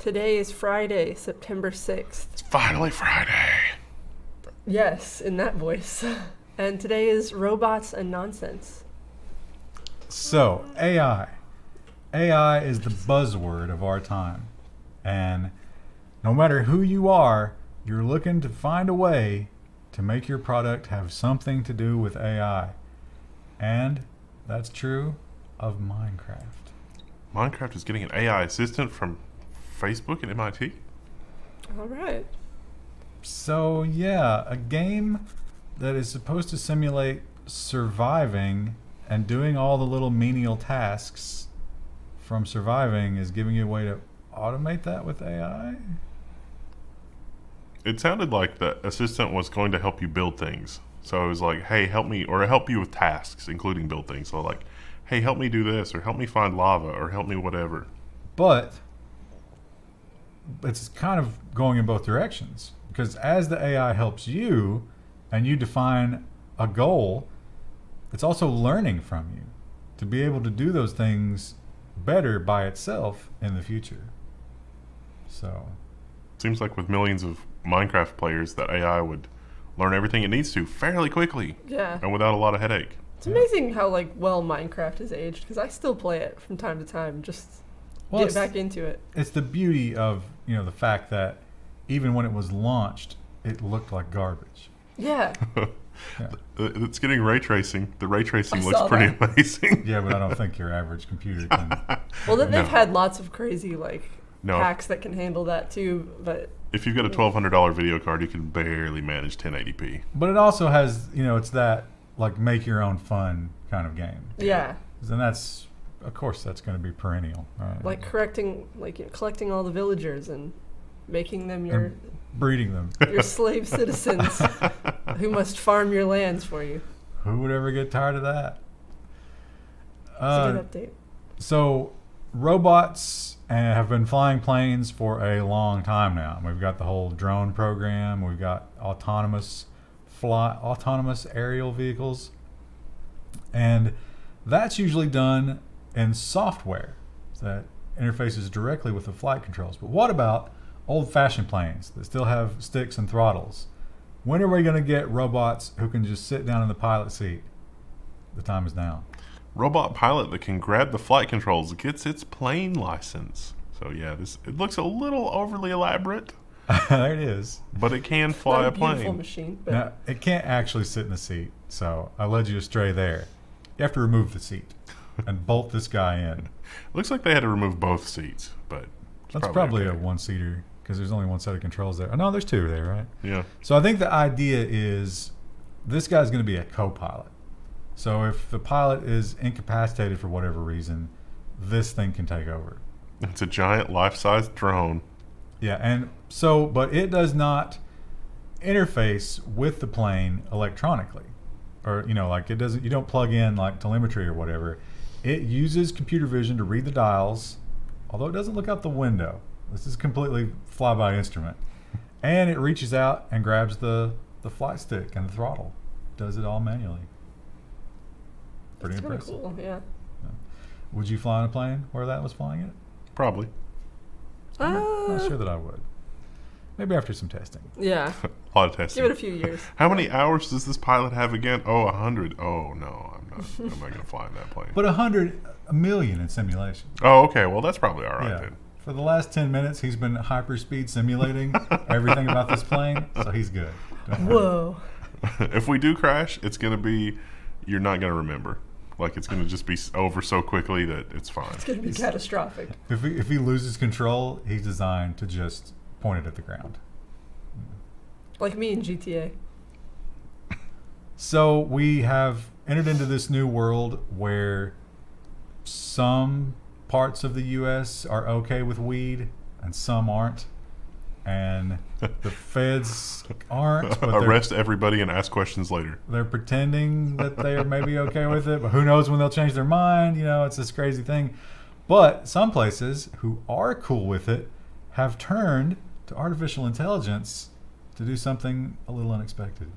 Today is Friday, September 6th. It's finally Friday. Yes, in that voice. And today is Robots and Nonsense. So, AI. AI is the buzzword of our time. And no matter who you are, you're looking to find a way to make your product have something to do with AI. And that's true of Minecraft. Minecraft is getting an AI assistant from Facebook and MIT. All right. So, yeah, a game that is supposed to simulate surviving and doing all the little menial tasks from surviving is giving you a way to automate that with AI? It sounded like the assistant was going to help you build things. So it was like, hey, help me, or help you with tasks, including build things. So, like, hey, help me do this, or help me find lava, or help me whatever. But it's kind of going in both directions because as the AI helps you and you define a goal, it's also learning from you to be able to do those things better by itself in the future. So, Seems like with millions of Minecraft players, that AI would learn everything it needs to fairly quickly Yeah. and without a lot of headache. It's amazing how like well Minecraft has aged because I still play it from time to time. Just well, get back into it. it's the beauty of, you know, the fact that even when it was launched, it looked like garbage. Yeah. Uh, It's getting ray tracing. The ray tracing I looks pretty that. amazing. Yeah, but I don't think your average computer can. Well, then they've No. had lots of crazy like No, hacks that can handle that too. But if you've got a twelve hundred dollar video card, you can barely manage 1080p. But it also has, you know, it's that like make your own fun kind of game. yeah, And that's, of course, that's going to be perennial. Right? like correcting, like you know, collecting all the villagers and making them your breeding them. your slave citizens who must farm your lands for you. Who would ever get tired of that? Uh, so, robots uh, have been flying planes for a long time now. We've got the whole drone program. We've got autonomous fly, autonomous aerial vehicles, and that's usually done in software that interfaces directly with the flight controls. But what about old-fashioned planes that still have sticks and throttles? When are we going to get robots who can just sit down in the pilot seat? The time is now. Robot pilot that can grab the flight controls gets its plane license. So yeah, this it looks a little overly elaborate, there it is. but it can fly a a beautiful plane. machine, but Now, it can't actually sit in the seat, so I led you astray there. You have to remove the seat and bolt this guy in. Looks like they had to remove both seats, but That's probably, a okay. one seater because there's only one set of controls there. Oh, no, there's two there, right? yeah. So I think the idea is this guy's going to be a co pilot. So if the pilot is incapacitated for whatever reason, this thing can take over. It's a giant life-size drone. Yeah, and so, but it does not interface with the plane electronically, or you know, like it doesn't. You don't plug in like telemetry or whatever. It uses computer vision to read the dials, although it doesn't look out the window. This is completely flyby instrument, and it reaches out and grabs the the flight stick and the throttle. Does it all manually. Pretty it's kind of impressive. cool. Yeah. Would you fly on a plane where that was flying it? Probably. I'm not- Uh, not sure that I would. Maybe after some testing. Yeah. A lot of testing. Give it a few years. How many hours does this pilot have again? Oh, a hundred. Oh no, I'm not. I'm not gonna fly in that plane. But a hundred, a million in simulation. oh, okay. Well, that's probably all right yeah. then. For the last ten minutes, he's been hyperspeed simulating everything about this plane, so he's good. Don't. Whoa. if we do crash, it's gonna be. You're not gonna remember. Like it's gonna just be over so quickly that it's fine. It's gonna be catastrophic. If he, if he loses control, he's designed to just point it at the ground. Like me in GTA. So we have entered into this new world where some parts of the U.S. are okay with weed and some aren't, and the feds aren't. But Arrest everybody and ask questions later. they're pretending that they are maybe okay with it, but who knows when they'll change their mind? You know, it's this crazy thing. But some places who are cool with it have turned to artificial intelligence to do something a little unexpected.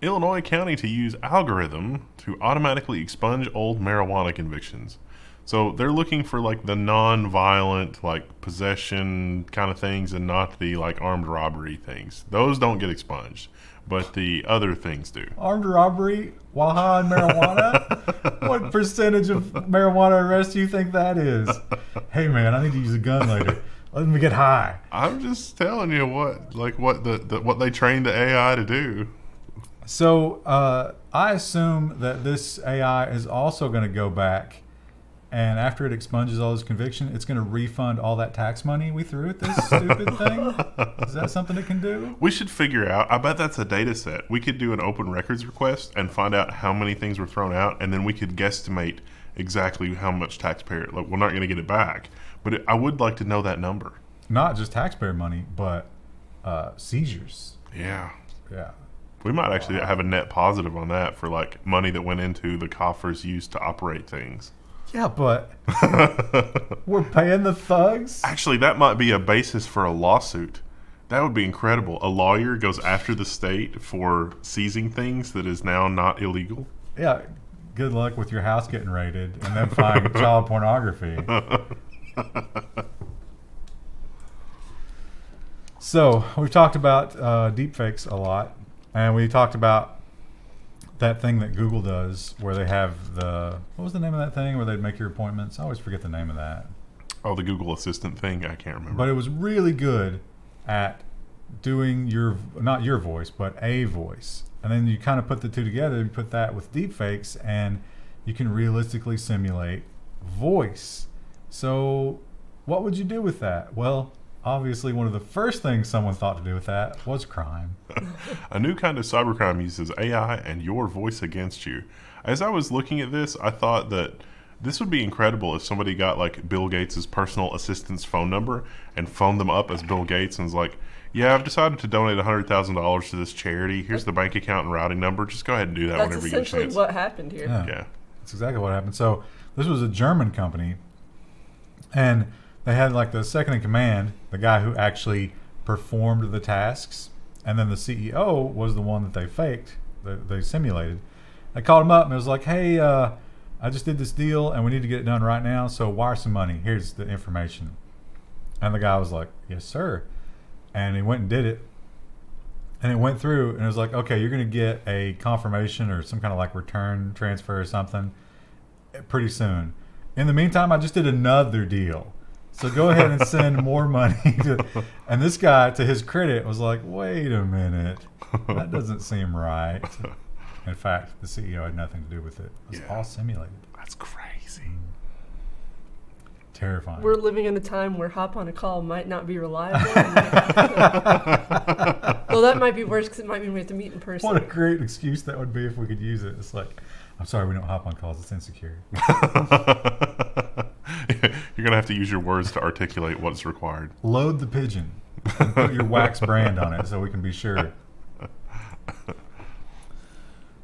Illinois County to use algorithm to automatically expunge old marijuana convictions. So they're looking for like the non-violent, like possession kind of things, and not the like armed robbery things. Those don't get expunged, but the other things do. Armed robbery high on marijuana? what percentage of marijuana arrests do you think that is? Hey man, I need to use a gun later. Let me get high. I'm just telling you what, like what the, the what they trained the AI to do. So uh, I assume that this AI is also going to go back, and after it expunges all this conviction, it's going to refund all that tax money we threw at this stupid thing. Is that something it can do? We should figure out. I bet that's a data set. We could do an open records request and find out how many things were thrown out, and then we could guesstimate exactly how much taxpayer. Like, we're not going to get it back, but it, I would like to know that number. Not just taxpayer money, but uh, seizures. Yeah. Yeah. We might actually have a net positive on that for like money that went into the coffers used to operate things. Yeah, but we're paying the thugs. Actually, that might be a basis for a lawsuit. That would be incredible. A lawyer goes after the state for seizing things that is now not illegal. Yeah. Good luck with your house getting raided and then finding child pornography. So we've talked about uh, deepfakes a lot, and we talked about that thing that Google does, where they have the what was the name of that thing where they'd make your appointments? I always forget the name of that, Oh, the Google Assistant thing? I can't remember. but it was really good at doing your not your voice, but a voice, and then you kind of put the two together. You put that with deepfakes, and you can realistically simulate voice. So, what would you do with that? Well, obviously, one of the first things someone thought to do with that was crime. A new kind of cybercrime uses AI and your voice against you. As I was looking at this, I thought that this would be incredible if somebody got like Bill Gates' personal assistant's phone number and phoned them up as Bill Gates and was like, Yeah, I've decided to donate $100,000 to this charity. Here's the bank account and routing number. Just go ahead and do that That's whenever you get a essentially chance. what happened here. Yeah. yeah. That's exactly what happened. So this was a German company, and they had like the second in command, the guy who actually performed the tasks, and then the CEO was the one that they faked, that they simulated. I called him up and it was like, "Hey, uh, I just did this deal, and we need to get it done right now. So wire some money. Here's the information." And the guy was like, "Yes, sir," and he went and did it. And it went through, and it was like, okay, you're going to get a confirmation or some kind of like return transfer or something pretty soon. In the meantime, I just did another deal. So go ahead and send more money. To, and this guy, to his credit, was like, wait a minute. That doesn't seem right. In fact, the CEO had nothing to do with it. It was Yeah. all simulated. That's crazy. Mm. Terrifying. We're living in a time where hop on a call might not be reliable. well, that might be worse because it might mean we have to meet in person. what a great excuse that would be if we could use it. It's like, I'm sorry, we don't hop on calls. It's insecure. You're going to have to use your words to articulate what's required. Load the pigeon and put your wax brand on it so we can be sure.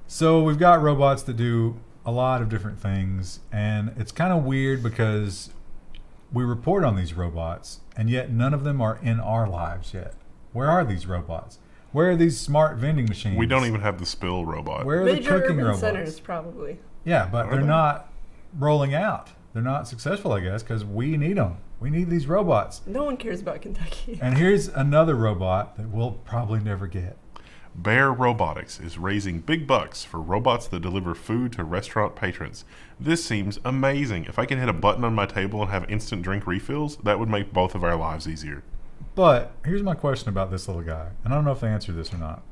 So we've got robots that do a lot of different things, and it's kind of weird because we report on these robots, and yet none of them are in our lives yet. Where are these robots? Where are these smart vending machines? We don't even have the spill robot. Where are the cooking urban robots? centers, probably. Yeah, but they're they? not rolling out. They're not successful, I guess, because we need them. We need these robots. No one cares about Kentucky. And here's another robot that we'll probably never get. Bear Robotics is raising big bucks for robots that deliver food to restaurant patrons. This seems amazing. If I can hit a button on my table and have instant drink refills, that would make both of our lives easier. But here's my question about this little guy, and I don't know if they answered this or not.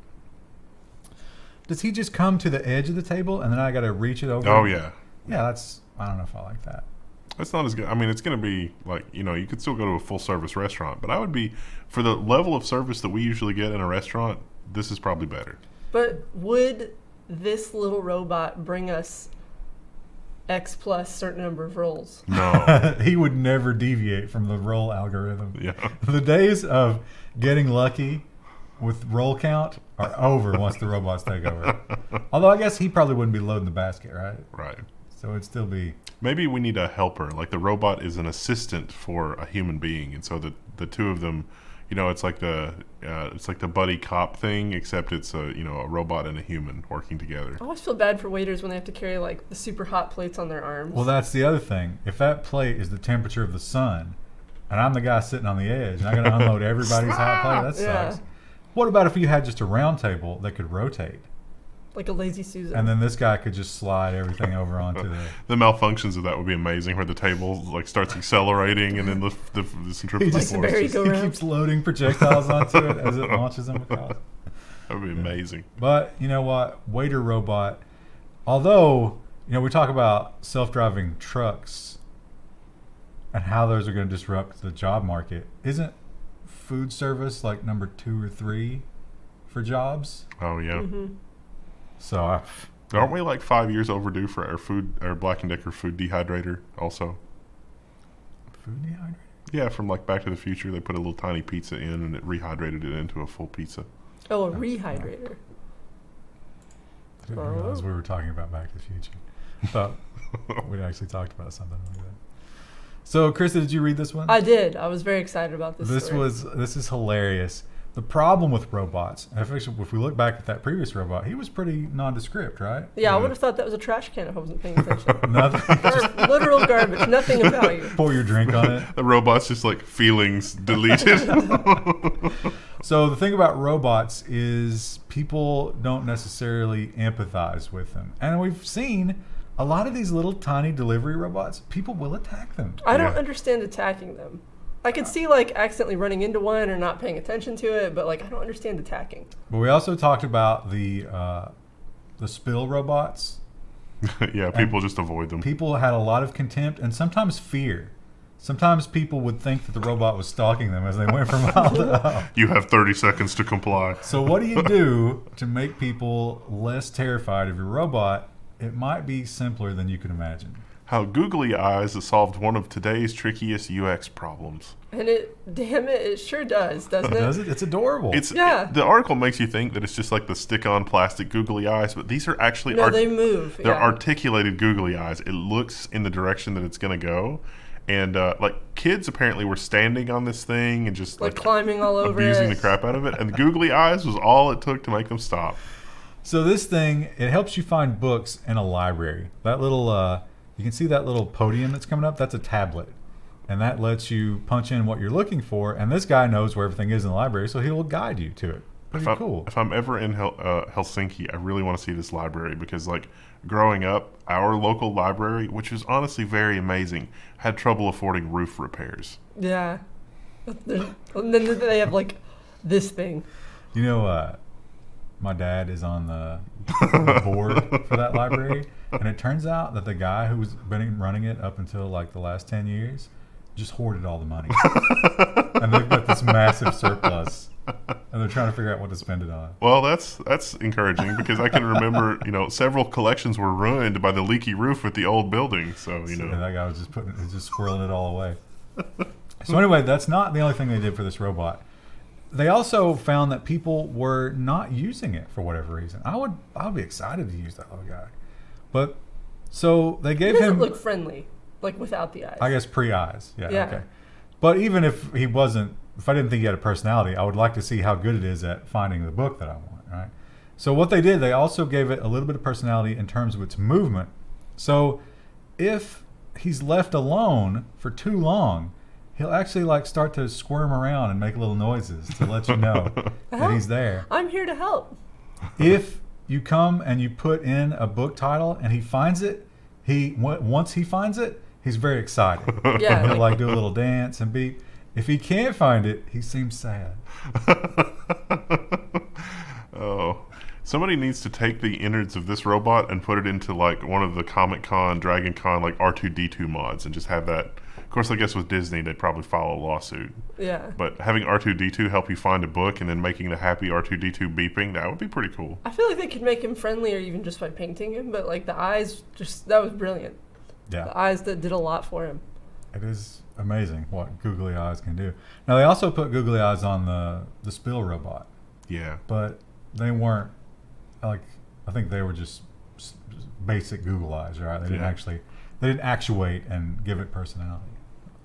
Does he just come to the edge of the table and then I got to reach it over? Oh yeah. Yeah, that's. I don't know if I like that. That's not as good. I mean, it's going to be like, you know, you could still go to a full service restaurant, but I would be, for the level of service that we usually get in a restaurant, this is probably better. But would this little robot bring us X plus certain number of rolls? No. he would never deviate from the roll algorithm. yeah. The days of getting lucky with roll count are over once the robots take over. Although I guess he probably wouldn't be loading the basket, right? Right. So it'd still be. Maybe we need a helper. Like the robot is an assistant for a human being, and so the the two of them, you know, it's like the uh, it's like the buddy cop thing, except it's a you know a robot and a human working together. I always feel bad for waiters when they have to carry like the super hot plates on their arms. Well, that's the other thing. If that plate is the temperature of the sun, and I'm the guy sitting on the edge, and I got to unload everybody's hot plate, that Yeah. sucks. What about if you had just a round table that could rotate, like a lazy Susan. and then this guy could just slide everything over onto the? The malfunctions of that would be amazing, where the table like starts accelerating and then the, the, the He centrifugal just Like force. the just- he keeps loading projectiles onto it as it launches them across. That would be amazing. But you know what, waiter robot. Although you know we talk about self-driving trucks and how those are going to disrupt the job market, isn't food service like number two or three for jobs? Oh yeah. hmm So I, Aren't we like five years overdue for our food, our Black and Decker food dehydrator? Also, food dehydrator. yeah, from like Back to the Future, they put a little tiny pizza in and it rehydrated it into a full pizza. Oh, a rehydrator. I didn't Oh. realize we were talking about Back to the Future. Thought we'd actually talked about something like that. So, Krista, did you read this one? I did. I was very excited about this. this story. was this is hilarious. The problem with robots, and if, we look back at that previous robot, he was pretty nondescript, right? Yeah, I would have thought that was a trash can if I wasn't paying attention. Nothing. Gar- literal garbage, nothing of value. Pour your drink on it. The robot's just like feelings deleted. So the thing about robots is people don't necessarily empathize with them, and we've seen a lot of these little tiny delivery robots. People will attack them. I don't Yeah. understand attacking them. I could see like accidentally running into one or not paying attention to it, but like I don't understand attacking. But we also talked about the uh, the spill robots. yeah, people just avoid them. People had a lot of contempt and sometimes fear. Sometimes people would think that the robot was stalking them as they went from mile to mile. You have 30 seconds to comply. So what do you do to make people less terrified of your robot? It might be simpler than you can imagine. How googly eyes has solved one of today's trickiest UX problems. And it, damn it, it sure does, doesn't it? Does it? It's adorable. It's Yeah. the article makes you think that it's just like the stick-on plastic googly eyes, but these are actually No, art- they move. they're yeah. articulated googly eyes. It looks in the direction that it's going to go, and uh, like kids apparently were standing on this thing and just like like, climbing all over abusing it. the crap out of it, and the googly eyes was all it took to make them stop. So this thing, it helps you find books in a library. That little, uh, you can see that little podium that's coming up. That's a tablet, and that lets you punch in what you're looking for. And this guy knows where everything is in the library, so he will guide you to it. Pretty if I'm, cool. If I'm ever in Hel- uh, Helsinki, I really want to see this library because, like, growing up, our local library, which is honestly very amazing, had trouble affording roof repairs. Yeah. and then they have like this thing. You know, uh, my dad is on the board for that library, and it turns out that the guy who was been running it up until like the last ten years just hoarded all the money, and they've got this massive surplus, and they're trying to figure out what to spend it on. Well, that's that's encouraging because I can remember, you know, several collections were ruined by the leaky roof at the old building. So you So know, that guy was just putting, was just squirreling it all away. so anyway, that's not the only thing they did for this robot. They also found that people were not using it for whatever reason. I would, I would be excited to use that little guy, but so they gave doesn't him, look friendly, like without the eyes. I guess, pre eyes. Yeah, Yeah. Okay. But even if he wasn't, if I didn't think he had a personality, I would like to see how good it is at finding the book that I want. Right. So what they did, they also gave it a little bit of personality in terms of its movement. So if he's left alone for too long, he'll actually like start to squirm around and make little noises to let you know uh-huh. that he's there. I'm here to help. If you come and you put in a book title and he finds it, he once he finds it, he's very excited. Yeah, he'll like- do a little dance and beat. If he can't find it, he seems sad. oh, somebody needs to take the innards of this robot and put it into like one of the Comic Con, Dragon Con, like R two D two mods, and just have that. Of course, I guess with Disney, they'd probably file a lawsuit. Yeah. But having R two D two help you find a book and then making the happy R two D two beeping, that would be pretty cool. I feel like they could make him friendlier even just by painting him, but like the eyes, just that was brilliant. Yeah. The eyes that did a lot for him. it is amazing what googly eyes can do. Now they also put googly eyes on the the spill robot, Yeah. but they weren't like I think they were just basic Google eyes, right? They didn't Yeah. actually they didn't actuate and give it personality.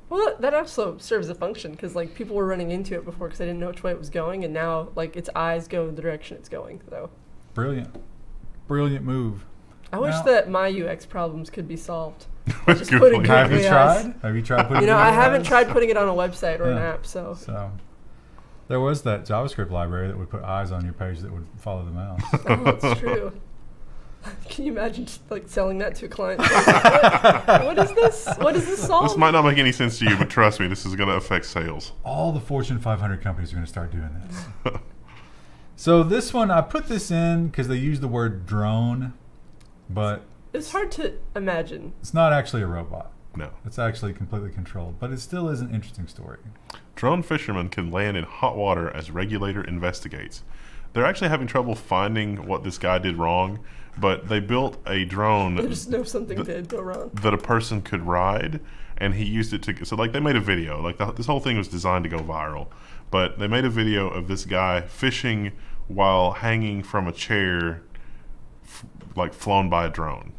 Well, that also serves a function because like people were running into it before because they didn't know which way it was going, and now like its eyes go in the direction it's going. So Brilliant, brilliant move. I wish Now- that my UX problems could be solved. Just putting. Have you tried? Have you tried putting? You know, it I haven't eyes? tried putting it on a website or an app, so So there was that JavaScript library that would put eyes on your page that would follow the mouse. oh, it's true. Can you imagine just, like selling that to a client? what, what is this? What is this solve? This might not make any sense to you, but trust me, this is going to affect sales. All the Fortune 500 companies are going to start doing this. so this one, I put this in because they use the word drone, but It's hard to imagine. it's not actually a robot. No. It's actually completely controlled, but it still is an interesting story. Drone fishermen can land in hot water as regulator investigates. They're actually having trouble finding what this guy did wrong, but they built a They drone just know something did go wrong. that a person could ride, and he used it to. So, like, they made a video. Like, the, this whole thing was designed to go viral, but they made a video of this guy fishing while hanging from a chair, f- like flown by a drone,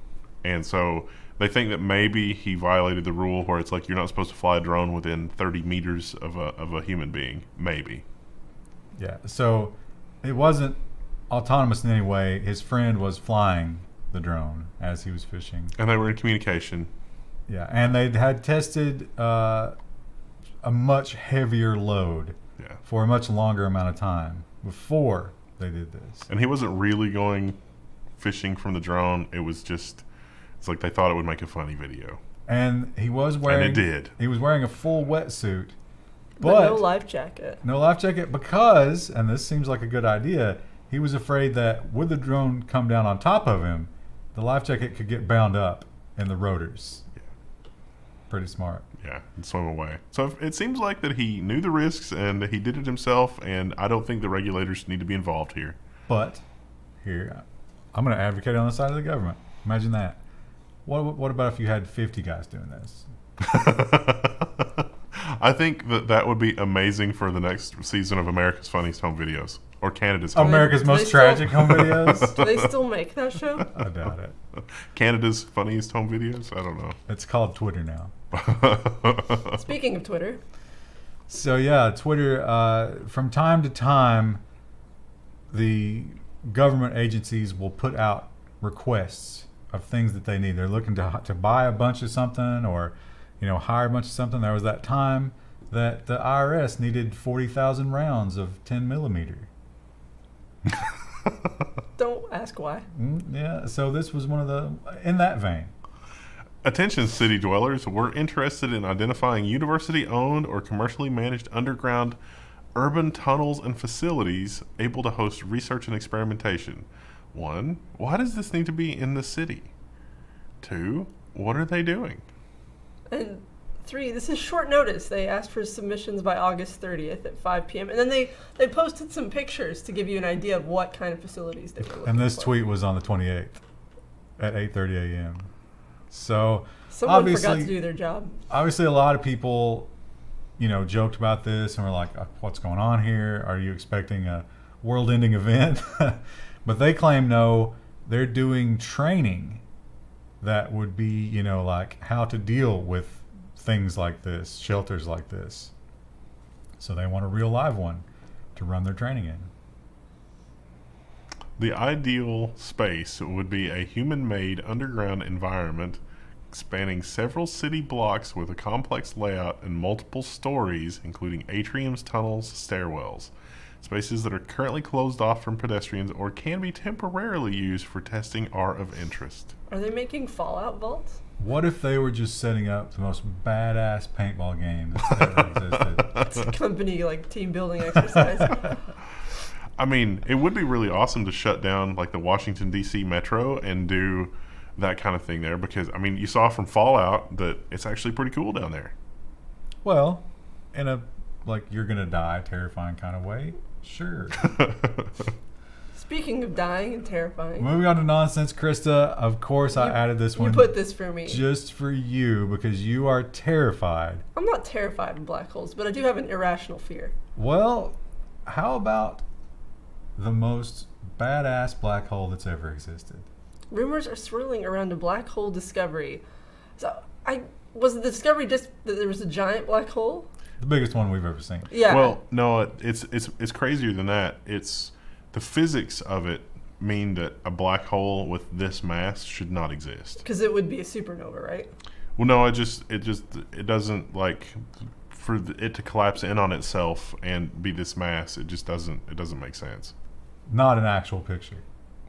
and so. They think that maybe he violated the rule where it's like you're not supposed to fly a drone within 30 meters of a, of a human being. Maybe. Yeah. So it wasn't autonomous in any way. His friend was flying the drone as he was fishing. And they were in communication. Yeah, and they had tested uh, a much heavier load Yeah. for a much longer amount of time before they did this. And he wasn't really going fishing from the drone. It was just, it's like they thought it would make a funny video. And he was wearing. And it did. He was wearing a full wetsuit, But, but, no life jacket. no life jacket because, and this seems like a good idea. He was afraid that would the drone come down on top of him, the life jacket could get bound up in the rotors. Yeah. Pretty smart. Yeah, and swim away. So if- it seems like that he knew the risks and he did it himself. And I don't think the regulators need to be involved here. But here, I'm going to advocate on the side of the government. Imagine that. What, what about if you had 50 guys doing this? I think that that would be amazing for the next season of America's Funniest Home Videos or Canada's Home, America's do they Most still- Tragic Home Videos? Do they still make that show? I doubt it. Canada's Funniest Home Videos. I don't know. It's called Twitter now. Speaking of Twitter, So yeah, Twitter. Uh, from time to time, the government agencies will put out requests of things that they need. They're looking to to buy a bunch of something or, you know, hire a bunch of something. There was that time that the IRS needed forty thousand rounds of ten millimeter. don't ask why. Mm, yeah. So this was one of the in that vein. Attention, city dwellers. We're interested in identifying university owned or commercially managed underground urban tunnels and facilities able to host research and experimentation. One, why does this need to be in the city? Two, what are they doing? And three, this is short notice. They asked for submissions by August 30th at 5 p.m. And then they, they posted some pictures to give you an idea of what kind of facilities they were looking And this for. tweet was on the twenty eighth at eight thirty a.m. So Someone forgot obviously- to do their job. obviously a lot of people you know joked about this and were like "Uh, what's going on here are you expecting a world-ending event but they claim no they're doing training that would be you know like how to deal with things like this shelters like this so they want a real live one to run their training in The ideal space would be a human made underground environment spanning several city blocks with a complex layout and multiple stories, including atriums, tunnels, stairwells. Spaces that are currently closed off from pedestrians or can be temporarily used for testing are of interest. Are they making Fallout vaults? what if they were just setting up the most badass paintball game that's ever existed It's a company like team building exercise. I mean, it would be really awesome to shut down like the Washington D.C. Metro and do that kind of thing there because I mean, you saw from Fallout that it's actually pretty cool down there. Well, in a like you're gonna die terrifying kind of way, sure. Speaking of dying and terrifying, Moving on to nonsense, Krista. Of course, I added this one. you put this for me. just for you because you are terrified. I'm not terrified of black holes, but I do have an irrational fear. Well, how about the most badass black hole that's ever existed? Rumors are swirling around a black hole discovery. So I Was the discovery just that there was a giant black hole? The biggest one we've ever seen. Yeah. Well, no, it, it's it's it's crazier than that. It's the physics of it mean that a black hole with this mass should not exist. because it would be a supernova, right? Well, no, it just it just it doesn't like for the- it to collapse in on itself and be this mass. It just doesn't it doesn't make sense. Not an actual picture.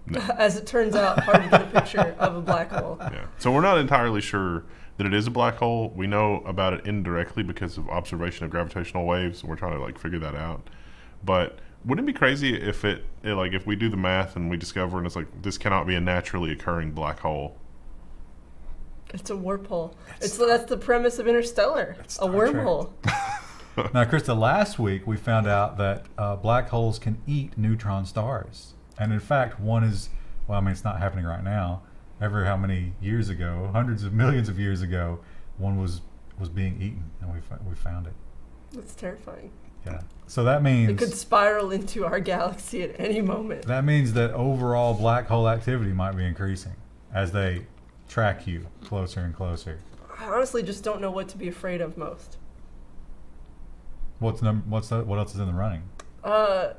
As it turns out, hard to get a picture of a black hole. Yeah. So we're not entirely sure that it is a black hole. We know about it indirectly because of observation of gravitational waves. And we're trying to like figure that out. But wouldn't it be crazy if it, it like if we do the math and we discover and it's like this cannot be a naturally occurring black hole? It's a warp hole. It's, that's the premise of Interstellar. A wormhole. Now, Krista, last week we found out that uh, black holes can eat neutron stars. And in fact, one is, well, I mean, it's not happening right now. Ever how many years ago, hundreds of millions of years ago, one was was being eaten, and we, we found it. That's terrifying. Yeah. So that means It could spiral into our galaxy at any moment. that means that overall black hole activity might be increasing as they track you closer and closer. I honestly just don't know what to be afraid of most. What's num- What's that? what else is in the running? Uh,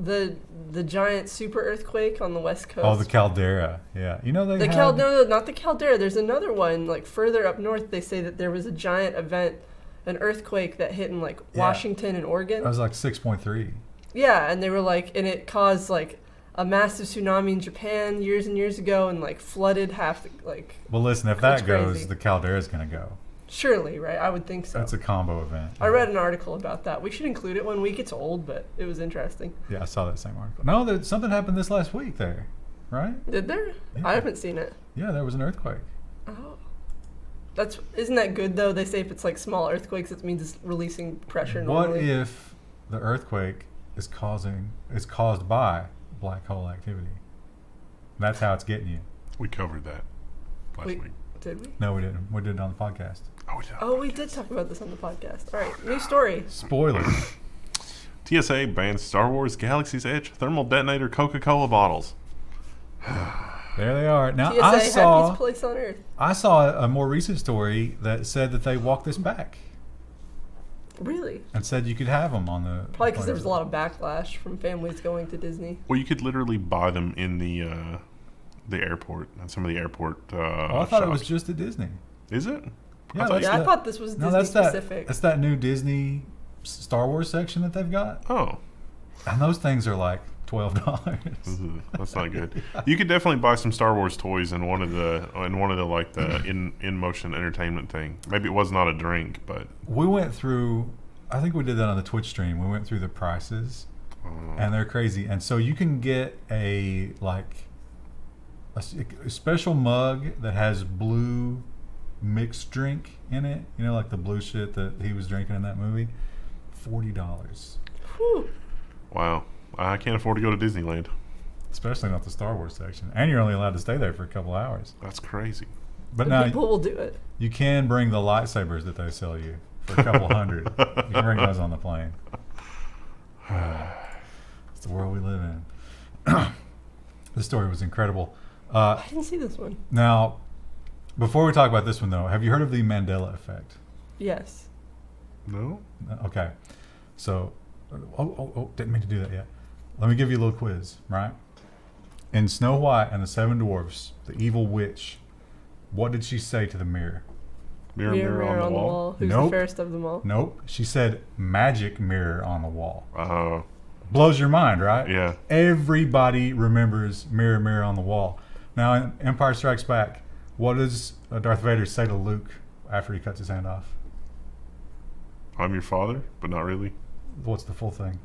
the the giant super earthquake on the west coast. Oh, the caldera. Yeah. You know they The cal no, no, not the caldera. There's another one like further up north. They say that there was a giant event, an earthquake that hit in like Yeah. Washington and Oregon. That was like six point three. Yeah, and they were like, and it caused like a massive tsunami in Japan years and years ago, and like flooded half the like. Well, listen, if that goes, crazy. the is going to go. Surely, right? I would think so. That's a combo event. I read an article about that. We should include it one week. It's old, but it was interesting. Yeah, I saw that same article. No, that something happened this last week there, right? Did there? Yeah. I haven't seen it. Yeah, there was an earthquake. Oh. That's isn't that good though? They say if it's like small earthquakes, it means it's releasing pressure What normally. if the earthquake is causing is caused by black hole activity? That's how it's getting you. We covered that last Wait. week. Did we? No, we didn't. We did it on the podcast. Oh, we did. Oh, we did talk about this on the podcast. All right, new story. Spoiler. TSA bans Star Wars Galaxy's Edge thermal detonator Coca-Cola bottles. there they are. Now TSA, I saw place on earth. I saw a more recent story that said that they walked this back Really? and said you could have them on the Probably because there was a lot of backlash from families going to Disney. Well, you could literally buy them in the uh, the airport and some of the airport. Uh, Oh, I thought it was just at Disney. Is it? Yeah, I thought like- Yeah, I that- thought this was No, Disney that's that. specific. That's that new Disney Star Wars section that they've got, Oh, and those things are like twelve dollars. ugh, that's not good. You could definitely buy some Star Wars toys in one of the in one of the like the in in motion entertainment thing. Maybe it was not a drink, but we went through. I think we did that on the Twitch stream. We went through the prices, uh, and they're crazy. And so you can get a like a special mug that has blue mixed drink in it. You know, like the blue shit that he was drinking in that movie. Forty dollars, wow, I can't afford to go to Disneyland. especially not the Star Wars section. And you're only allowed to stay there for a couple hours. That's crazy. But And now people will do it. You can bring the lightsabers that they sell you for a couple hundred. You can bring those on the plane. it's the world we live in. this story was incredible. Uh, I didn't see this one. now, before we talk about this one, though, have you heard of the Mandela effect? Yes. No, Uh, Okay. So, oh, oh, oh, didn't mean to do that yet. Let me give you a little quiz, right? In Snow White and the Seven Dwarfs, the evil witch, what did she say to the mirror? mirror, mirror, on, the wall. Who's Nope. the fairest of them all? Nope. She said, magic mirror on the wall. Uh, Blows your mind, right? yeah. Everybody remembers Mirror, Mirror on the Wall. Now, in Empire Strikes Back, what does uh, Darth Vader say to Luke after he cuts his hand off? I'm your father, but not really. What's the full thing?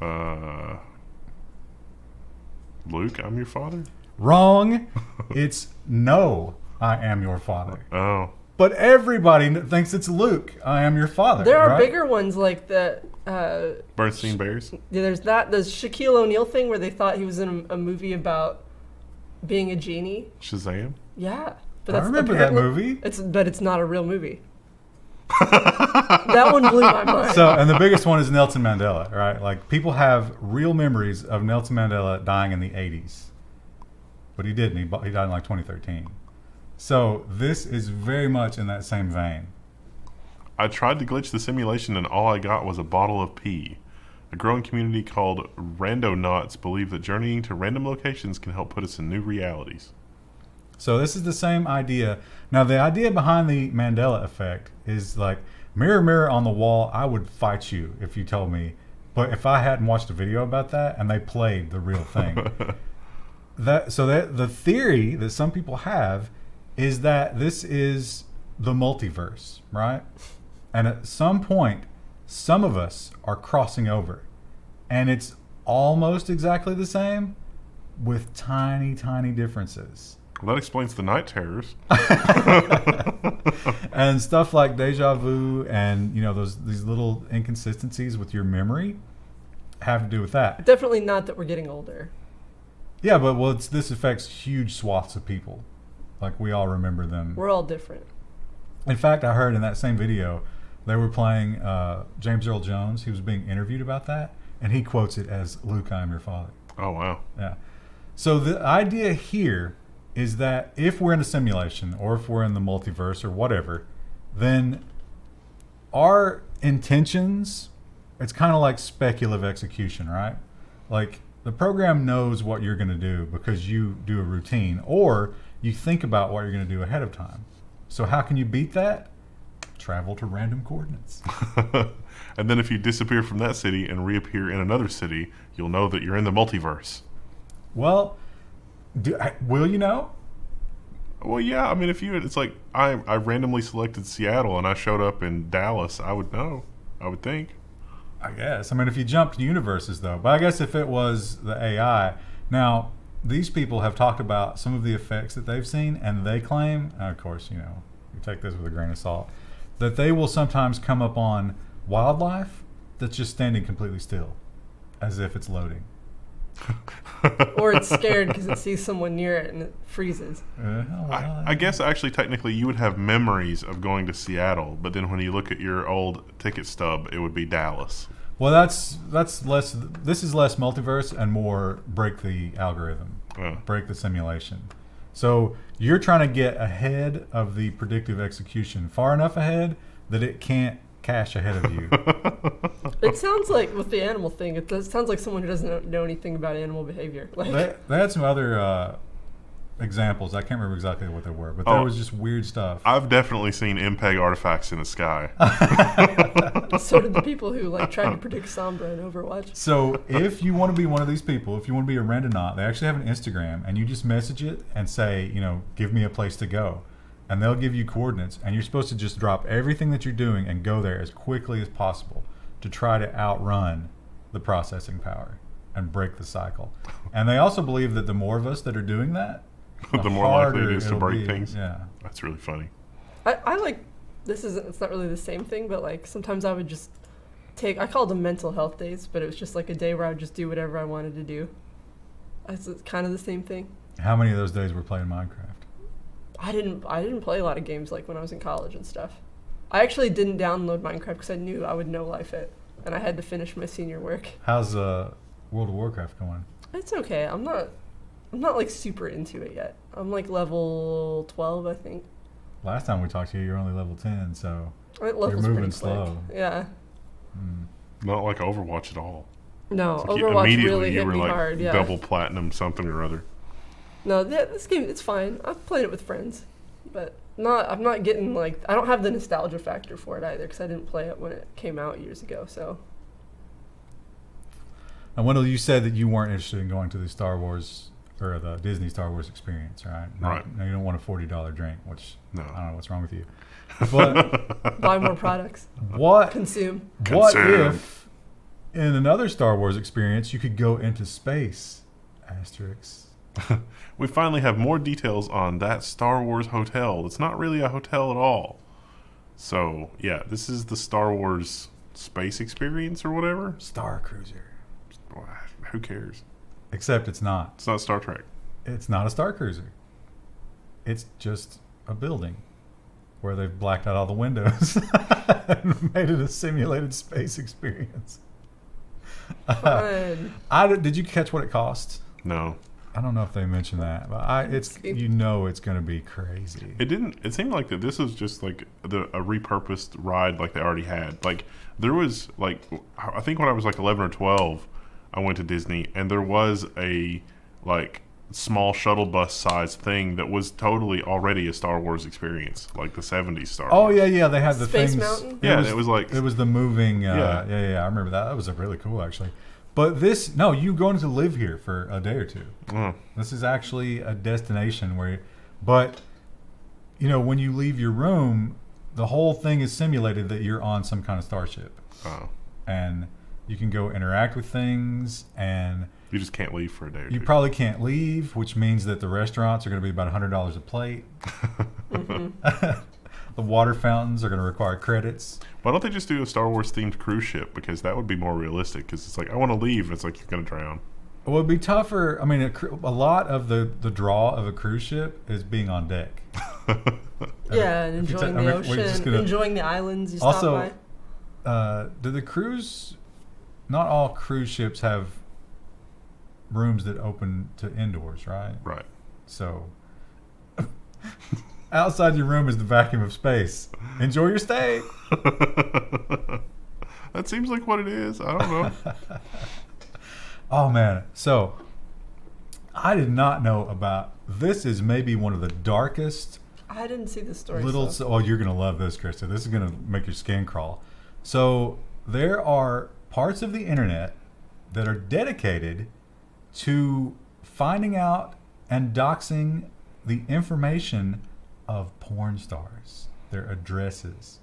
Uh, Luke, I'm your father. Wrong. it's no, I am your father. Oh, But everybody thinks it's Luke. I am your father. There are right? bigger ones like the. Uh, Bernstein Bears. yeah, there's that. The Shaquille O'Neal thing where they thought he was in a, a movie about being a genie. Shazam. Yeah, but I remember that movie. It's but it's not a real movie. that one blew my mind. So, and the biggest one is Nelson Mandela, right? Like people have real memories of Nelson Mandela dying in the 80s, but he didn't. He, he died in like 2013. So this is very much in that same vein. I tried to glitch the simulation and all I got was a bottle of pee. A growing community called Randonauts believe that journeying to random locations can help put us in new realities. So this is the same idea. Now the idea behind the Mandela effect is like mirror mirror on the wall, I would fight you if you told me. But if I hadn't watched a video about that and they played the real thing. that so that the theory that some people have is that this is the multiverse, right? And at some point, some of us are crossing over. And it's almost exactly the same with tiny, tiny differences. Well, that explains the night terrors. and stuff like deja vu and you know those these little inconsistencies with your memory have to do with that. Definitely not that we're getting older. Yeah, but well, it's, this affects huge swaths of people. Like we all remember them. We're all different. In fact, I heard in that same video they were playing uh, James Earl Jones. He was being interviewed about that, and he quotes it as "Luke, I am your father." Oh wow. Yeah. So the idea here is that if we're in a simulation or if we're in the multiverse or whatever, then our intentions, it's kind of like speculative execution, right? Like the program knows what you're going to do because you do a routine or you think about what you're going to do ahead of time. So how can you beat that? Travel to random coordinates. and then if you disappear from that city and reappear in another city, you'll know that you're in the multiverse. Well, do, will you know? Well, yeah. I mean, if you, it's like I, I randomly selected Seattle and I showed up in Dallas, I would know. I would think. I guess. I mean, if you jumped universes, though, but I guess if it was the AI, now these people have talked about some of the effects that they've seen, and they claim, and of course, you know, you take this with a grain of salt, that they will sometimes come up on wildlife that's just standing completely still, as if it's loading. or it's scared because it sees someone near it and it freezes. Uh, I, I guess actually, technically, you would have memories of going to Seattle, but then when you look at your old ticket stub, it would be Dallas. Well, that's that's less. This is less multiverse and more break the algorithm, Yeah. break the simulation. So you're trying to get ahead of the predictive execution, far enough ahead that it can't cache ahead of you. It sounds like with the animal thing, it does, sounds like someone who doesn't know anything about animal behavior. Like, they, they had some other uh, examples. I can't remember exactly what they were, but there Oh. was just weird stuff. I've definitely seen MPEG artifacts in the sky. so did the people who like tried to predict Sombra in Overwatch. So if you want to be one of these people, if you want to be a randonaut, they actually have an Instagram, and you just message it and say, you know, give me a place to go, and they'll give you coordinates, and you're supposed to just drop everything that you're doing and go there as quickly as possible to try to outrun the processing power and break the cycle. And they also believe that the more of us that are doing that, The more likely it is to break be. things. Yeah. That's really funny. I, I like this isn't it's not really the same thing, but like sometimes I would just take I called them mental health days, but it was just like a day where I would just do whatever I wanted to do. It's it's kind of the same thing. How many of those days were playing Minecraft? I didn't I didn't play a lot of games like when I was in college and stuff. I actually didn't download Minecraft because I knew I would no life it, and I had to finish my senior work. How's uh, World of Warcraft going? It's okay. I'm not I'm not like super into it yet. I'm like level 12, I think. Last time we talked to you, you're only level 10, so you're moving slow. Quick. Yeah. mm. Not like Overwatch at all. No, like Overwatch immediately really you hit were me like hard. Yeah. double platinum something or other. No, th- this game it's fine. I've played it with friends, but not. I'm not getting like I don't have the nostalgia factor for it either because I didn't play it when it came out years ago. So And Wendell, you said that you weren't interested in going to the Star Wars or the Disney Star Wars experience, right? No, Right. No, you don't want a forty dollar drink, which No. I don't know what's wrong with you. But buy more products, what consume. what Consume. if in another Star Wars experience you could go into space? Asterisk. We finally have more details on that Star Wars hotel. It's not really a hotel at all. So, yeah, this is the Star Wars space experience or whatever. Star Cruiser. Who cares? Except it's not. It's not Star Trek. It's not a Star Cruiser. It's just a building where they've blacked out all the windows and made it a simulated space experience. Fun. I, did you catch what it cost? No. I don't know if they mentioned that, but I it's you know it's going to be crazy. It didn't. It seemed like that this was just like the a repurposed ride, like they already had. Like there was like I think when I was like eleven or twelve, I went to Disney, and there was a like small shuttle bus sized thing that was totally already a Star Wars experience, like the seventies Star Oh Wars. yeah, yeah. They had the Space things. Mountain? Yeah, it was like- it was the moving. Uh, Yeah. yeah. yeah, yeah. I remember that. That was really cool actually. But this, no, you going to live here for a day or two. Oh, This is actually a destination where, but you know, when you leave your room, the whole thing is simulated that you're on some kind of starship, oh. and you can go interact with things, and you just can't leave for a day or you two. probably can't leave, which means that the restaurants are going to be about hundred dollars a plate. the water fountains are going to require credits. Why don't they just do a Star Wars themed cruise ship? Because that would be more realistic. Because it's like I want to leave. It's like you're gonna drown. It would be tougher. I mean, a, a lot of the, the draw of a cruise ship is being on deck. Yeah, and If you ta- enjoying I the mean, ocean, gonna- enjoying the islands you Also- stop by. Uh, do the cruise? Not all cruise ships have rooms that open to indoors, right? right. So outside your room is the vacuum of space. Enjoy your stay. that seems like what it is. I don't know. Oh man, so I did not know about this. Is maybe one of the darkest I didn't see the story. little. so. So, oh, you're gonna love this, Krista. This is gonna make your skin crawl. So there are parts of the internet that are dedicated to finding out and doxing the information of porn stars, their addresses,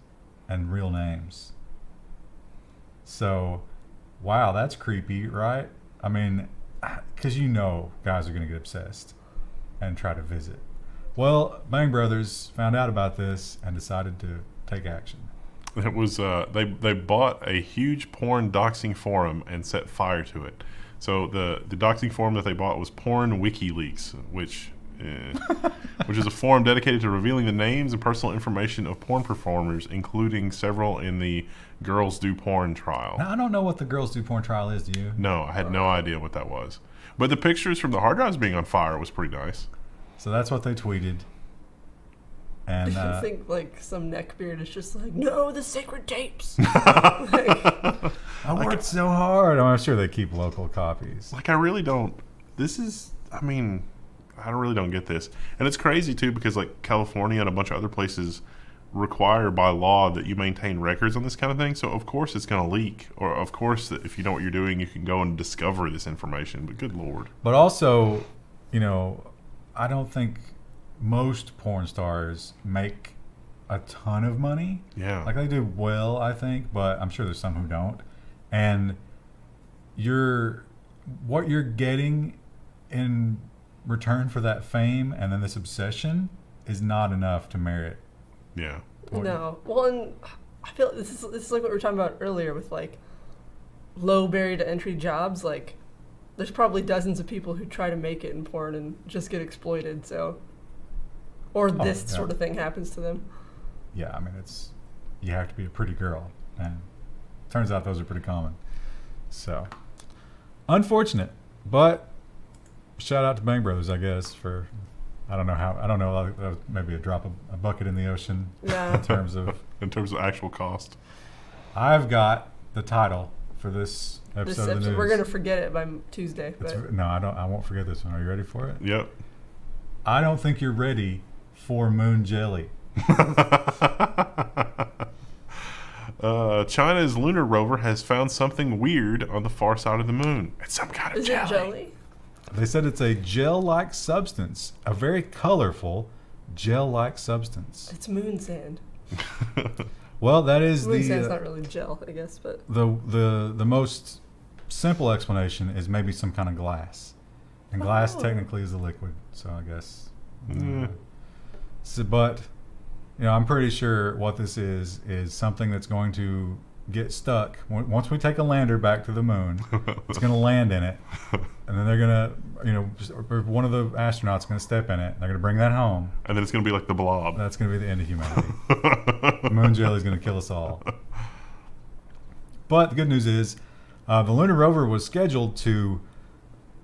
and real names. So, wow, that's creepy, right? I mean, because you know guys are going to get obsessed and try to visit. Well, Bang Brothers found out about this and decided to take action. It was uh, they they bought a huge porn doxing forum and set fire to it. So the the doxing forum that they bought was Porn WikiLeaks, which eh, which is a forum dedicated to revealing the names and personal information of porn performers, including several in the Girls Do Porn trial. Now, I don't know what the Girls Do Porn trial is, do you? No, I had no idea what that was. But the pictures from the hard drives being on fire was pretty nice. So that's what they tweeted. And I uh, think like some neckbeard is just like, no, the sacred tapes. I worked so hard. I'm sure they keep local copies. Like I really don't. This is. I mean, I don't really don't get this, and it's crazy too because like California and a bunch of other places require by law that you maintain records on this kind of thing. So of course it's going to leak, or of course if you know what you're doing, you can go and discover this information. But good lord, But also, you know, I don't think most porn stars make a ton of money. yeah, Like they do well, I think, but I'm sure there's some who don't. And you're what you're getting in return for that fame and then this obsession is not enough to merit. yeah, what- no. Well, and I feel this is this is like what we were talking about earlier with like low barrier to entry jobs. Like, there's probably dozens of people who try to make it in porn and just get exploited. So, or oh, this yeah. sort of thing happens to them. Yeah, I mean it's you have to be a pretty girl, and turns out those are pretty common. So unfortunate, but shout out to Bang Brothers, I guess, for I don't know how I don't know like, that was maybe a drop of a bucket in the ocean Yeah. in terms of. in terms of actual cost. I've got the title for this episode This episode, we're gonna forget it by Tuesday. But no, I don't. I won't forget this one. Are you ready for it? Yep. I don't think you're ready for moon jelly. uh, China's lunar rover has found something weird on the far side of the moon. It's some kind of is jelly. it jelly? They said it's a gel-like substance, a very colorful gel-like substance. It's moon sand. Well, that is Moon the sand's uh, not really gel, I guess, but the the the most simple explanation is maybe some kind of glass, and glass Oh. technically is a liquid, so I guess. Yeah. uh, so, but you know, I'm pretty sure what this is is something that's going to get stuck Once- once we take a lander back to the moon. It's going to land in it, and then they're going to, you know, one of the astronauts is going to step in it. They're going to bring that home. and then it's going to be like the blob. That's going to be the end of humanity. moon jelly is going to kill us all. But the good news is, uh, the lunar rover was scheduled to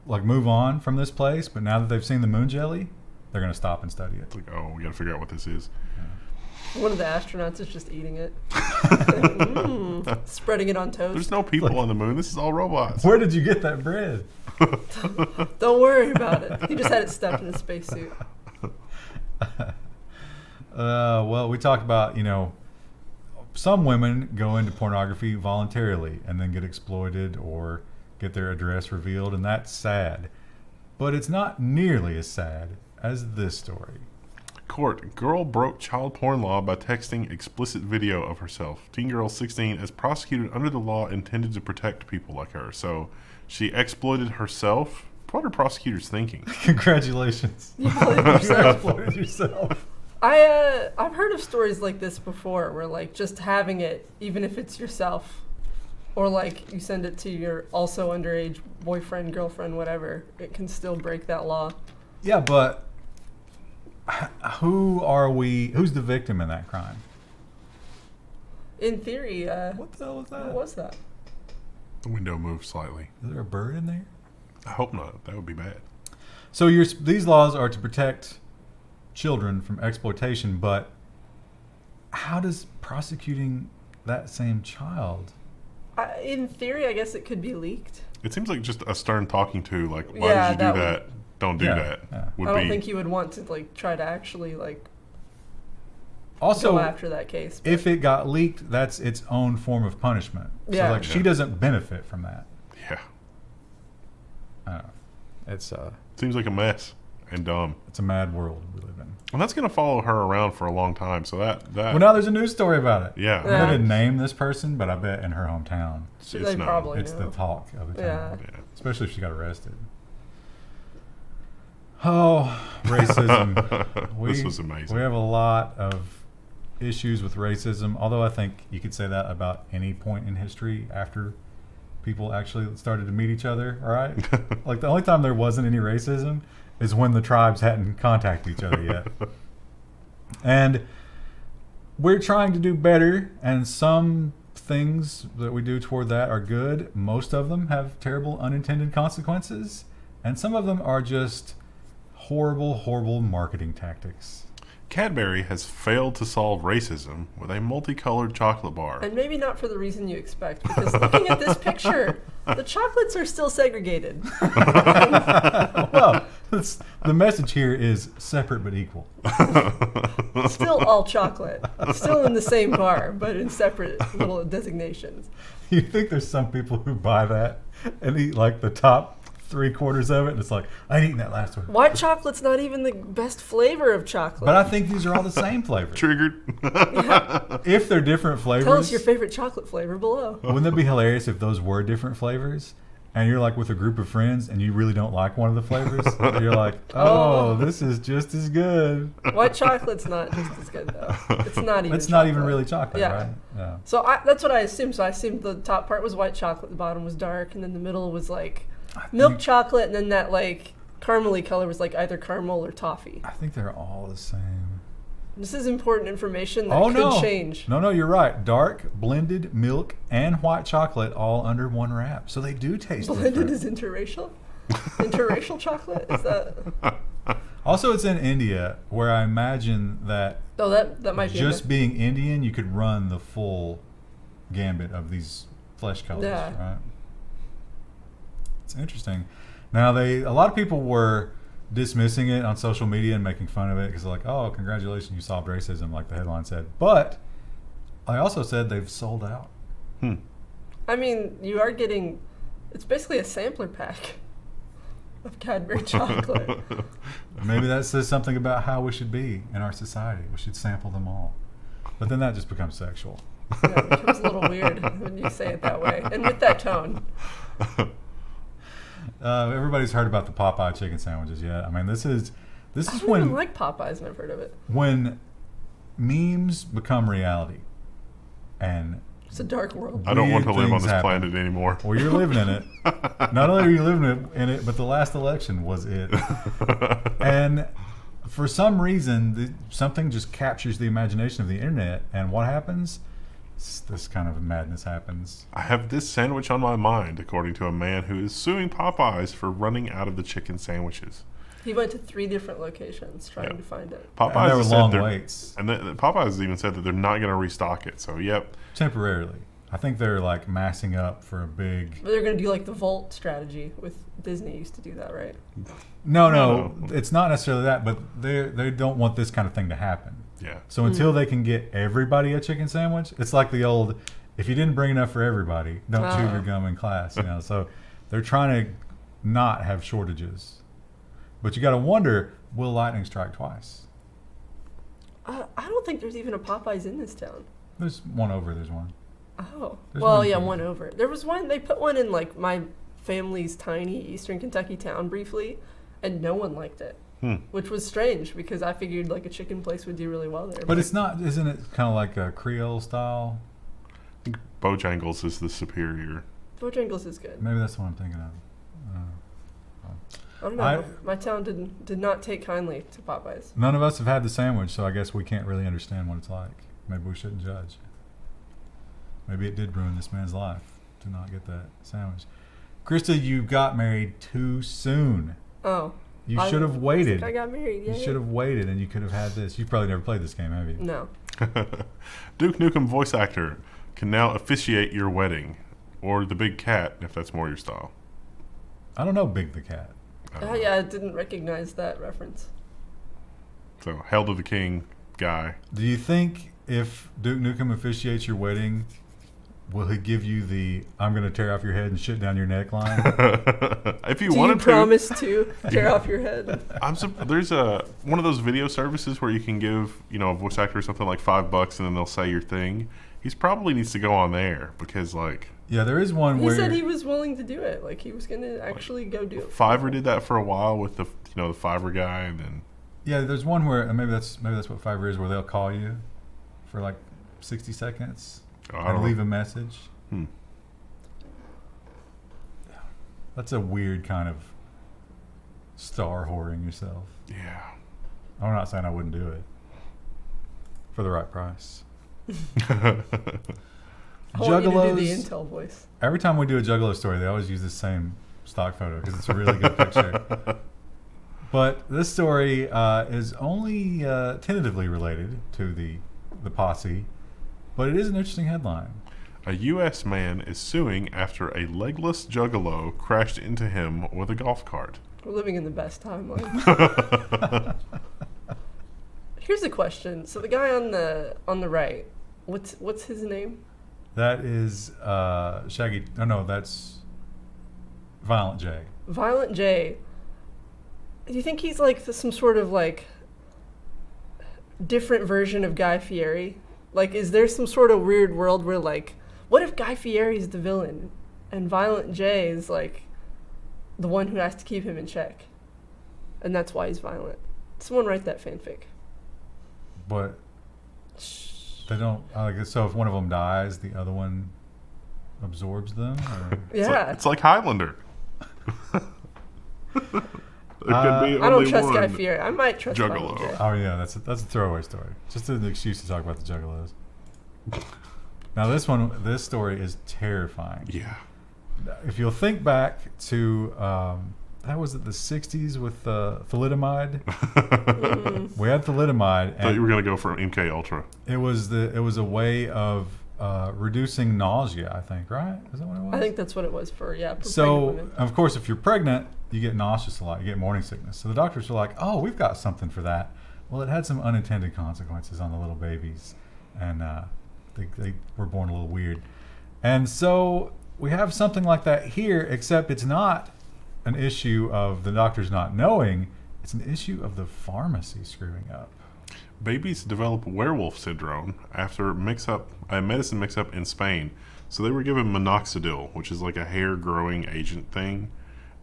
like move on from this place, but now that they've seen the moon jelly, they're going to stop and study it. It's like, oh, we got to figure out what this is. One of the astronauts is just eating it, Mm, spreading it on toast. There's no people on the moon. This is all robots. Where did you get that bread? Don't worry about it. He just had it stuffed in a spacesuit. Uh, well, we talked about you know some women go into pornography voluntarily and then get exploited or get their address revealed, and that's sad. But it's not nearly as sad as this story. Court. Girl broke child porn law by texting explicit video of herself. Teen girl 16 is prosecuted under the law intended to protect people like her. So she exploited herself. What are prosecutors thinking? Congratulations. You believe You yourself. exploited yourself. I uh, I've heard of stories like this before, where like just having it, even if it's yourself, or like you send it to your also underage boyfriend, girlfriend, whatever, it can still break that law. Yeah, but h- who are we? Who's the victim in that crime? In theory, uh, What the hell was that? what was that? The window moved slightly. Is there a bird in there? I hope not. That would be bad. So you're, these laws are to protect children from exploitation, but how does prosecuting that same child? I, in theory, I guess it could be leaked. It seems like just a stern talking to, like, why Yeah, did you do that that? Don't do Yeah, that. yeah. Would I don't be think you would want to like try to actually like Also, go after that case. but- if it got leaked, that's its own form of punishment. Yeah. So like she doesn't benefit from that. yeah. I don't know. It's uh, Seems like a mess and dumb. it's a mad world we live in. And that's gonna follow her around for a long time. So that that Well, now there's a news story about it. yeah, I didn't name this person, but I bet in her hometown, it's, it's known. probably it's the talk of the Yeah. town. Yeah. Especially if she got arrested. Oh, racism. we, this was amazing. We have a lot of issues with racism, although I think you could say that about any point in history after people actually started to meet each other, all right? like the only time there wasn't any racism is when the tribes hadn't contacted each other yet. and we're trying to do better, and some things that we do toward that are good. Most of them have terrible unintended consequences, and some of them are just horrible, horrible marketing tactics. Cadbury has failed to solve racism with a multicolored chocolate bar. And maybe not for the reason you expect, because looking at this picture, the chocolates are still segregated. well, it's, the message here is separate but equal. Still all chocolate. Still in the same bar, but in separate little designations. You think there's some people who buy that and eat like the top three quarters of it, and it's like I ain't eating that last one. White chocolate's not even the best flavor of chocolate. But I think these are all the same flavor. Triggered. If they're different flavors, Tell us your favorite chocolate flavor below. wouldn't it be hilarious if those were different flavors? And you're like with a group of friends, and you really don't like one of the flavors. you're like, oh, Oh. this is just as good. White chocolate's not just as good though. It's not even. It's not even really chocolate, Yeah. right? Yeah. So I, that's what I assumed. So I assumed the top part was white chocolate, the bottom was dark, and then the middle was like milk think- chocolate, and then that like caramely color was like either caramel or toffee. I think they're all the same. This is important information that oh could no! change. No, no, you're right. Dark, blended milk, and white chocolate all under one wrap, so they do taste Blended different. is interracial. interracial chocolate is that? Also, it's in India, where I imagine that Oh, that that might be. just enough. being Indian, you could run the full gambit of these flesh colors, Yeah. right? It's interesting. Now, they a lot of people were dismissing it on social media and making fun of it because they're like, "Oh, congratulations, you solved racism," like the headline said. But I also said they've sold out. Hmm. I mean, you are getting. It's basically a sampler pack of Cadbury chocolate. Maybe that says something about how we should be in our society. We should sample them all. But then that just becomes sexual. yeah, it becomes a little weird when you say it that way, and with that tone. Uh, everybody's heard about the Popeye chicken sandwiches yet. I mean, this is this I is don't when even like Popeyes, and I've heard of it. when memes become reality, and It's a dark world. I don't want to live on things this happen. planet anymore. well, you're living in it. Not only are you living in it, but the last election was it. And for some reason, the, something just captures the imagination of the internet. And what happens? S- this kind of madness happens. I have this sandwich on my mind, according to a man who is suing Popeyes for running out of the chicken sandwiches. He went to three different locations trying Yeah. to find it. Popeyes and there were has said long waits And the, the Popeyes even said that they're not going to restock it. So, yep. temporarily. I think they're like massing up for a big. But they're gonna do like the vault strategy with Disney used to do that, right? No, No, no, no. it's not necessarily that, but they they don't want this kind of thing to happen. Yeah. So until they can get everybody a chicken sandwich, it's like the old, if you didn't bring enough for everybody, don't chew your gum in class. You know, so they're trying to not have shortages. But you got to wonder, will lightning strike twice? Uh, I don't think there's even a Popeyes in this town. There's one over. There's one. Oh, There's well, one yeah, here. one over. There was one. They put one in like my family's tiny Eastern Kentucky town briefly, and no one liked it, Hmm. which was strange because I figured like a chicken place would do really well there. But it's not. Isn't it kind of like a Creole style? I think Bojangles is the superior. Bojangles is good. Maybe that's what I'm thinking of. Uh, I don't know. I- my town didn't did not take kindly to Popeyes. none of us have had the sandwich, so I guess we can't really understand what it's like. Maybe we shouldn't judge. Maybe it did ruin this man's life to not get that sandwich. Krista, you got married too soon. Oh, You should have waited. I got married. Yeah, You should have waited, and you could have had this. You've probably never played this game, have you? No. Duke Nukem voice actor can now officiate your wedding, or the big cat if that's more your style. I don't know, Big the Cat. Oh know. yeah, I didn't recognize that reference. So, Hail to the King guy. Do you think if Duke Nukem officiates your wedding, will he give you the "I'm going to tear off your head and shit down your neck" line? if you Do wanted to, promise to tear off your head? I'm sup- there's a one of those video services where you can give you know a voice actor something like five bucks and then they'll say your thing. He's probably needs to go on there because like yeah, there is one He where he said he was willing to do it. Like he was gonna actually go do it. Fiverr did that for a while with the you know the Fiverr guy and then yeah, there's one where and maybe that's maybe that's what Fiverr is, where they'll call you for like 60 seconds oh, I and leave know. a message. Hmm. That's a weird kind of star whoring yourself. Yeah. I'm not saying I wouldn't do it for the right price. I want you to do the Intel voice. Every time we do a Juggalo story, they always use the same stock photo because it's a really good picture. But this story uh, is only uh, tentatively related to the the posse, but it is an interesting headline. A U.S. man is suing after a legless juggalo crashed into him with a golf cart. We're living in the best timeline. Here's a question. So the guy on the on the right, what's what's his name? That is uh, Shaggy. No, no, that's Violent J. Violent J. Do you think he's like some sort of like different version of Guy Fieri? Like, is there some sort of weird world where like, what if Guy Fieri is the villain, and Violent J is like the one who has to keep him in check, and that's why he's violent? Someone write that fanfic. But they don't. I guess so. If one of them dies, the other one absorbs them. Or? It's Yeah, like, it's like Highlander. there Uh, can be I don't trust one. Guy Fieri. I might trust Juggalo. Oh yeah, that's a, that's a throwaway story. Just an excuse to talk about the Juggalos. now this one, this story is terrifying. Yeah. If you'll think back to um, that was it the '60s with uh, thalidomide. Mm, We had thalidomide, thought you were gonna go for MK Ultra. it was the it was a way of uh, reducing nausea. I think right? Is that what it was? I think that's what it was for. Yeah. For So, women. of course, if you're pregnant, you get nauseous a lot. You get morning sickness. So the doctors were like, "Oh, we've got something for that." Well, it had some unintended consequences on the little babies, and uh, they, they were born a little weird. And so we have something like that here, except it's not an issue of the doctors not knowing. It's an issue of the pharmacy screwing up. Babies develop werewolf syndrome after mix up a medicine mix up in Spain. So they were given minoxidil, which is like a hair growing agent thing,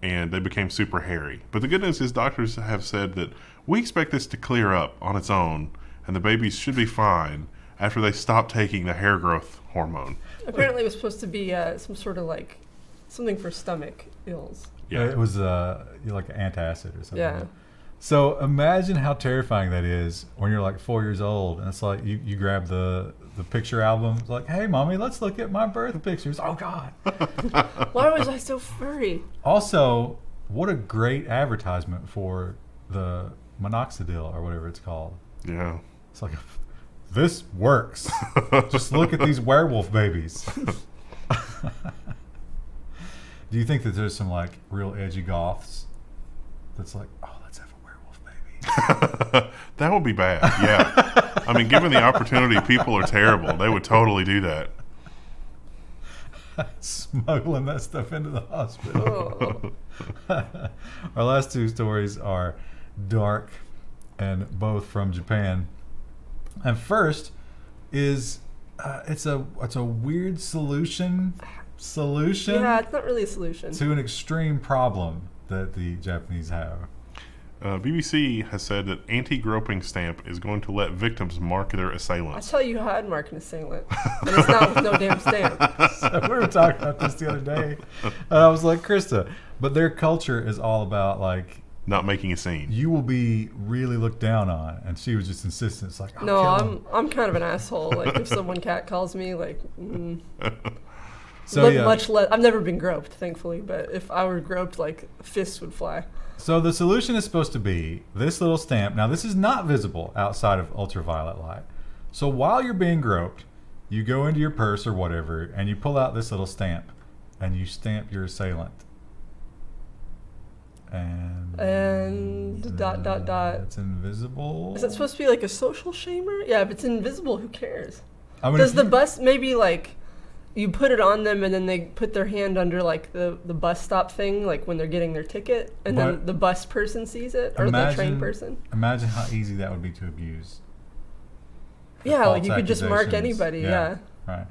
and they became super hairy. But the good news is doctors have said that we expect this to clear up on its own, and the babies should be fine after they stop taking the hair growth hormone. Apparently, it was supposed to be uh, some sort of like something for stomach ills. Yeah. It was uh, like an antacid or something. Yeah. So imagine how terrifying that is when you're like four years old, and it's like you, you grab the the picture album. It's like, hey, mommy, let's look at my birth pictures. Oh God. Why was I so furry? Also, what a great advertisement for the minoxidil or whatever it's called. Yeah. It's like, this works. Just look at these werewolf babies. Do you think that there's some like real edgy goths that's like, oh, let's have a werewolf baby? that would be bad. Yeah. I mean, given the opportunity, people are terrible. They would totally do that. Smuggling that stuff into the hospital. Our last two stories are dark and both from Japan. And first is uh, it's a it's a weird solution solution Yeah, it's not really a solution. to an extreme problem that the Japanese have. Uh, BBC has said that anti-groping stamp is going to let victims mark their assailants. I tell you how I'd mark an assailant. And it's not with no damn stamp. So we were talking about this the other day, and I was like, Krista, but their culture is all about like Not making a scene. you will be really looked down on, and she was just insistent. It's like, I'll No. I'm I'm kind of an asshole. Like if someone cat calls me, like mm, so mu- yeah. much less. I've never been groped, thankfully. But if I were groped, like fists would fly. So the solution is supposed to be this little stamp. Now this is not visible outside of ultraviolet light. So while you're being groped, you go into your purse or whatever, and you pull out this little stamp, and you stamp your assailant. And And dot, dot, dot. It's invisible. Is it supposed to be like a social shamer? Yeah, if it's invisible, who cares? I mean, Does the you- bus maybe like you put it on them and then they put their hand under like the, the bus stop thing, like when they're getting their ticket, and But- then the bus person sees it or the train person? Imagine how easy that would be to abuse. Yeah, like you could just mark anybody. Yeah. Right.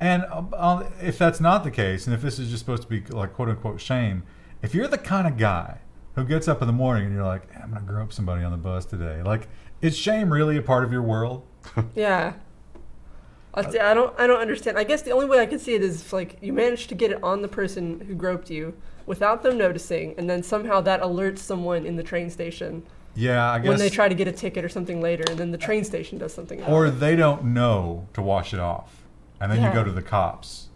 And uh, uh, if that's not the case, and if this is just supposed to be like quote unquote shame, if you're the kind of guy who gets up in the morning and you're like, I'm gonna grope somebody on the bus today, like, is shame really a part of your world? Yeah. I, see- I don't I don't understand. I guess the only way I can see it is if, like you managed to get it on the person who groped you without them noticing, and then somehow that alerts someone in the train station Yeah, I guess. when they try to get a ticket or something later, and then the train station does something. about or they don't know to wash it off, and then you go to the cops,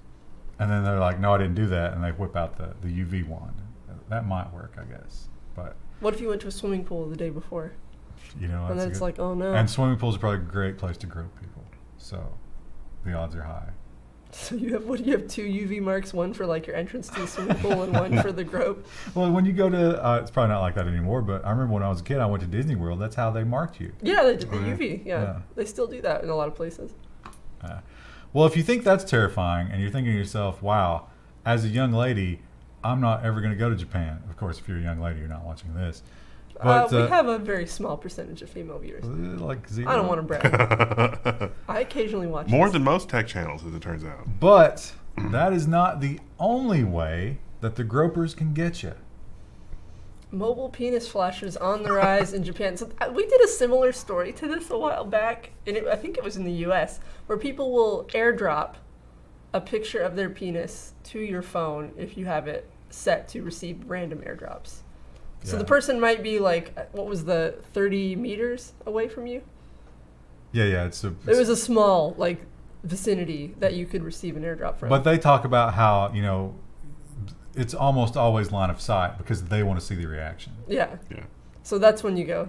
and then they're like, No, I didn't do that, and they whip out the the UV wand. That might work, I guess. But what if you went to a swimming pool the day before, you know, and then it's good- like, oh no. And swimming pools are probably a great place to grope people. So the odds are high. So you have what do you have two UV marks, one for like your entrance to the swimming pool and one for the grope. Well, when you go to, uh, it's probably not like that anymore, but I remember when I was a kid, I went to Disney World. That's how they marked you. Yeah, they did the. UV. Yeah. Yeah. They still do that in a lot of places. Uh, well, if you think that's terrifying and you're thinking to yourself, wow, as a young lady, I'm not ever going to go to Japan. Of course, if you're a young lady, you're not watching this. But uh, we uh, have a very small percentage of female viewers. uh, like zero. I don't want to brag. I occasionally watch More this. than most tech channels, as it turns out. But that is not the only way that the gropers can get you. mobile penis flashes on the rise in Japan. So uh, we did a similar story to this a while back, and it, I think it was in the U.S., where people will airdrop a picture of their penis to your phone if you have it set to receive random airdrops. So Yeah. the person might be like, what was the 30 meters away from you? Yeah, yeah. It's a. It was a small like vicinity that you could receive an airdrop from. But they talk about how you know it's almost always line of sight because they want to see the reaction. yeah, Yeah. so that's when you go.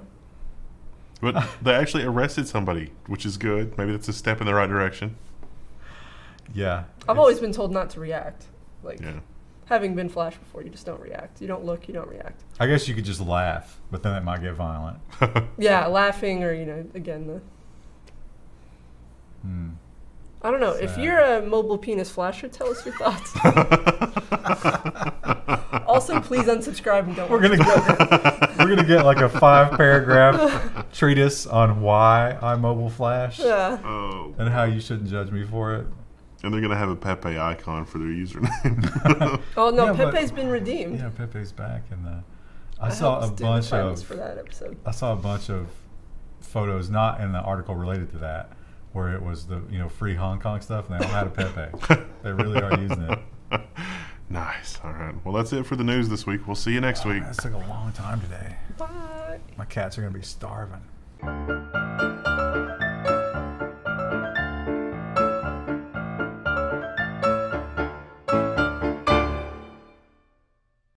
But they actually arrested somebody, which is good. Maybe that's a step in the right direction. Yeah, I've always been told not to react. Like Yeah. Having been flashed before, you just don't react. You don't look, you don't react. I guess you could just laugh, but then it might get violent. Yeah, laughing or you know, again the Hmm. I don't know. If you're a mobile penis flasher, tell us your thoughts. also, please unsubscribe and don't. We're watch gonna get, we're gonna get like a five paragraph treatise on why I mobile flash Yeah. oh. and how you shouldn't judge me for it. And they're going to have a Pepe icon for their username. Oh no, Yeah, but- Pepe's been redeemed. Yeah, Pepe's back, and uh, I, saw a helped do the bunch of for that episode. I saw a bunch of photos, not in the article related to that, where it was the you know free Hong Kong stuff, and they all had a Pepe. they really are using it. nice. All right. Well, that's it for the news this week. We'll see you next week. This took a long time today. Bye. My cats are gonna be starving.